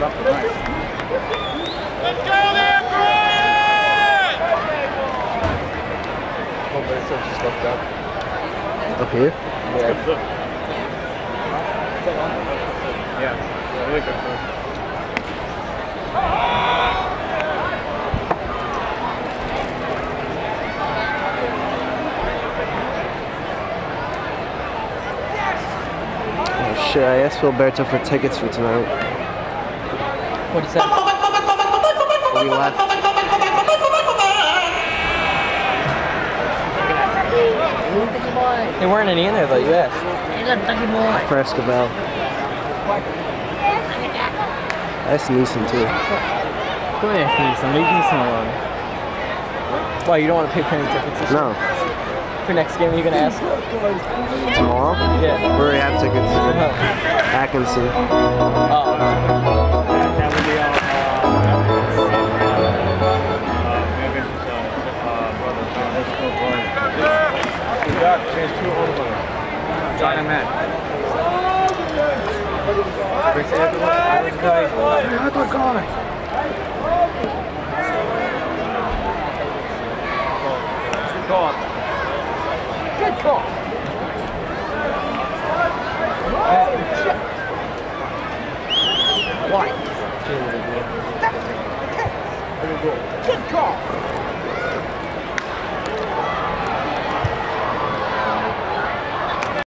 Up. Here? Yeah. Yeah. Really Oh shit, I asked Roberto for tickets for tonight. What is that? But we left. There weren't any in there though, you asked. For Escobar. That's Nelson too. Go ahead, Nelson. Leave Nelson alone. Why, you don't want to pay for any tickets No. For next game, you're you going to ask? Tomorrow? Yeah. We already have tickets. Uh-huh. Oh. Atkinson. Oh. That everyone, I was like, oh, I got guy. Good call. Good call. Why? Good call.